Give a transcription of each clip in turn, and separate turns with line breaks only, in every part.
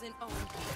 doesn't own.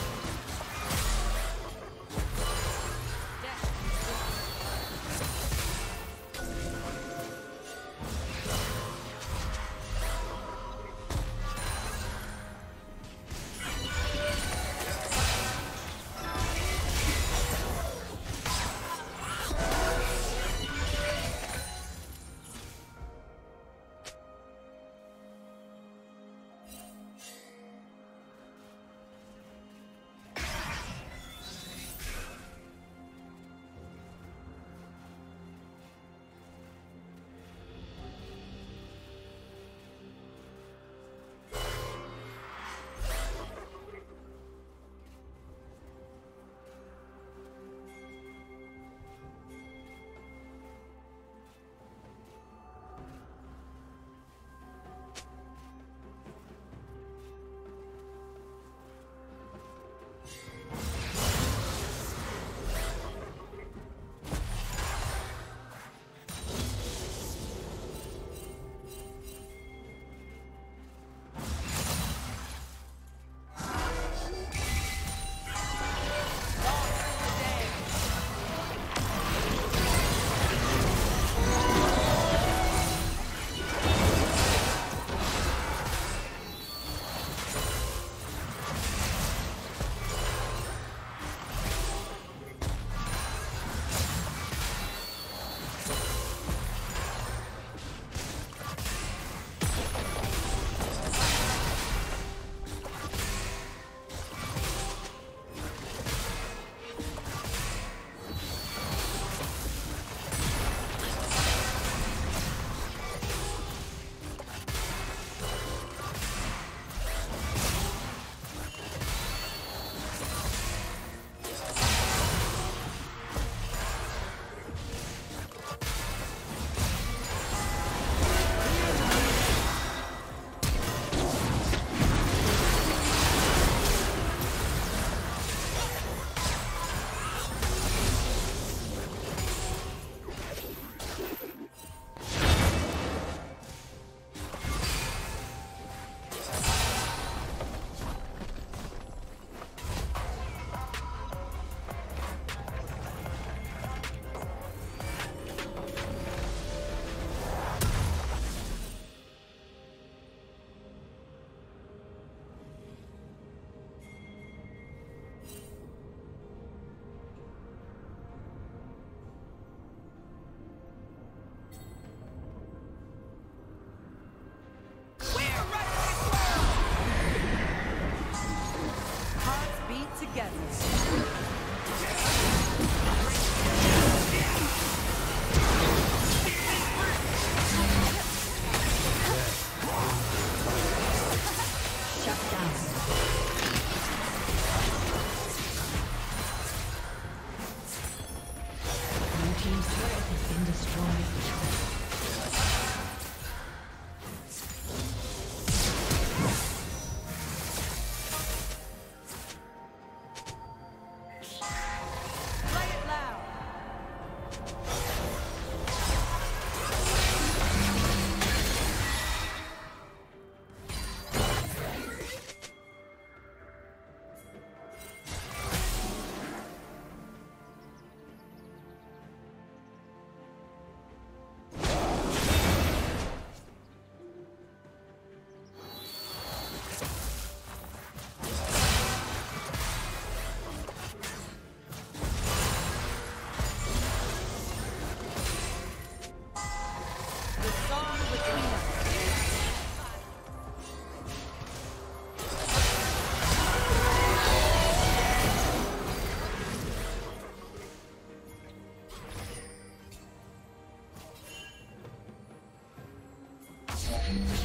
Together.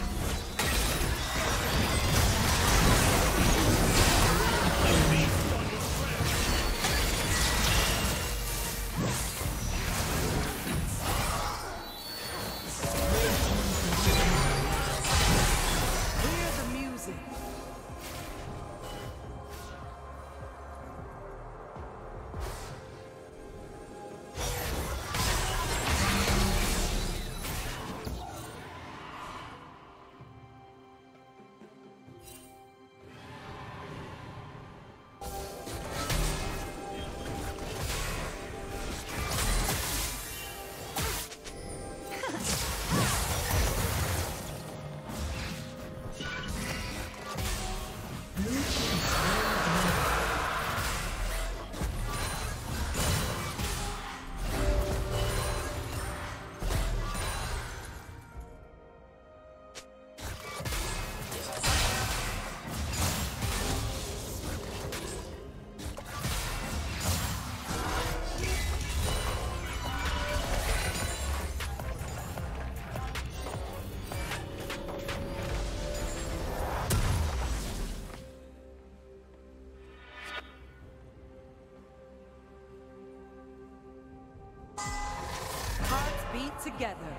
Together.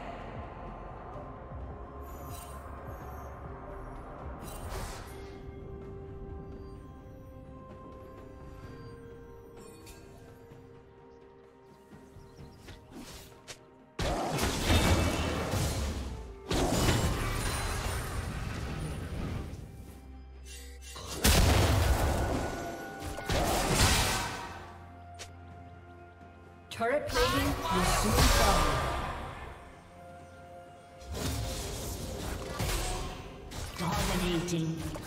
Turret plating will soon fall. Dominating.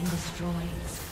been destroyed.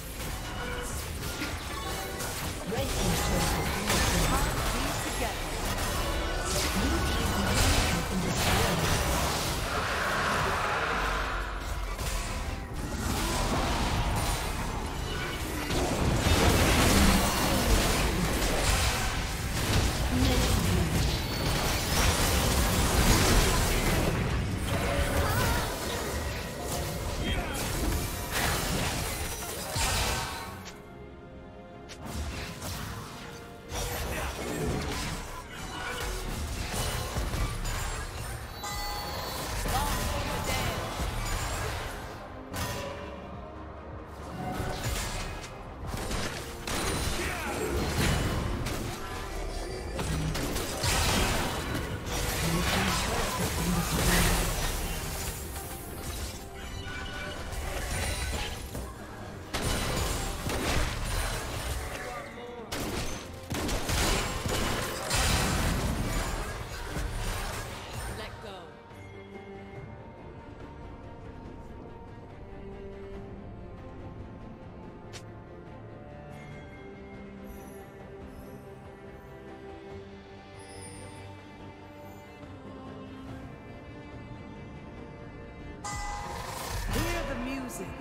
music.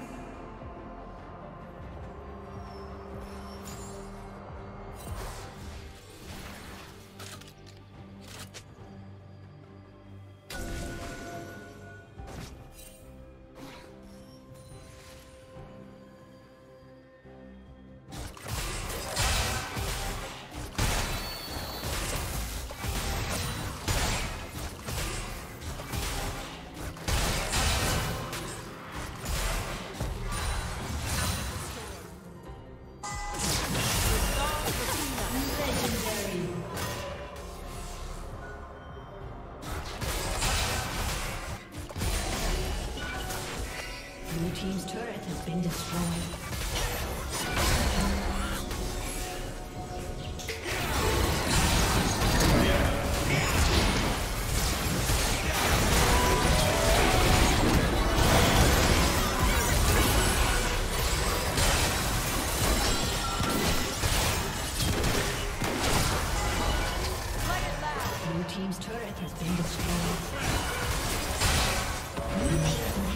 Blue people.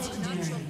Legendary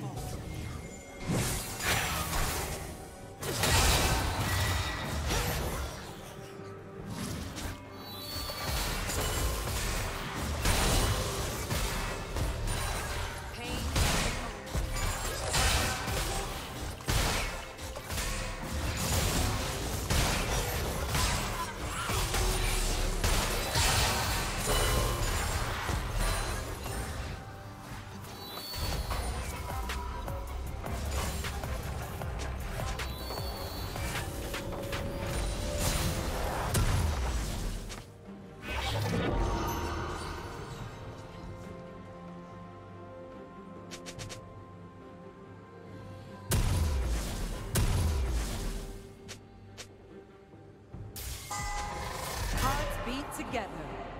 be together.